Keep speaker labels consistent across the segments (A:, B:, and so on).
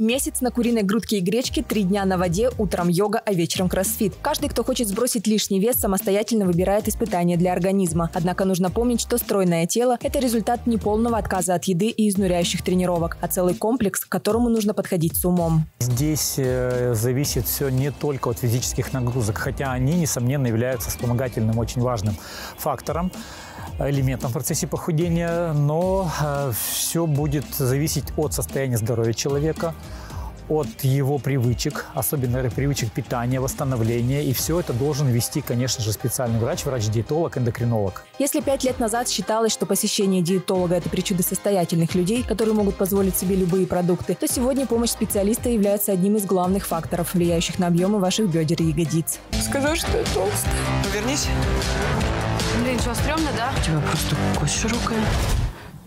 A: Месяц на куриной грудке и гречке, три дня на воде, утром йога, а вечером кроссфит. Каждый, кто хочет сбросить лишний вес, самостоятельно выбирает испытания для организма. Однако нужно помнить, что стройное тело – это результат не полного отказа от еды и изнуряющих тренировок, а целый комплекс, к которому нужно подходить с умом.
B: Здесь э, зависит все не только от физических нагрузок, хотя они, несомненно, являются вспомогательным, очень важным фактором элементом в процессе похудения, но э, все будет зависеть от состояния здоровья человека, от его привычек, особенно привычек питания, восстановления. И все это должен вести, конечно же, специальный врач, врач-диетолог, эндокринолог.
A: Если пять лет назад считалось, что посещение диетолога – это причуды состоятельных людей, которые могут позволить себе любые продукты, то сегодня помощь специалиста является одним из главных факторов, влияющих на объемы ваших бедер и ягодиц.
C: Сказал, что я толстая.
D: Повернись.
C: Блин, что, стрёмно, да?
D: У тебя просто кость широкая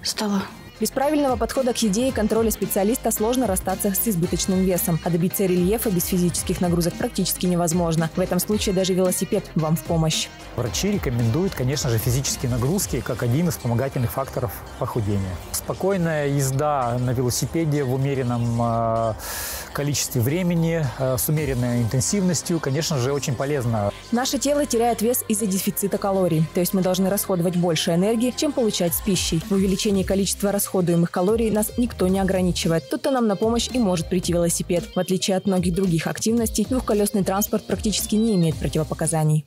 D: стала.
A: Без правильного подхода к еде и контроля специалиста сложно расстаться с избыточным весом, а добиться рельефа без физических нагрузок практически невозможно. В этом случае даже велосипед вам в помощь.
B: Врачи рекомендуют, конечно же, физические нагрузки как один из вспомогательных факторов похудения. Спокойная езда на велосипеде в умеренном э, количестве времени, э, с умеренной интенсивностью, конечно же, очень полезно.
A: Наше тело теряет вес из-за дефицита калорий, то есть мы должны расходовать больше энергии, чем получать с пищей. В увеличении количества расходуемых калорий нас никто не ограничивает. Тут-то нам на помощь и может прийти велосипед. В отличие от многих других активностей, двухколесный транспорт практически не имеет противопоказаний.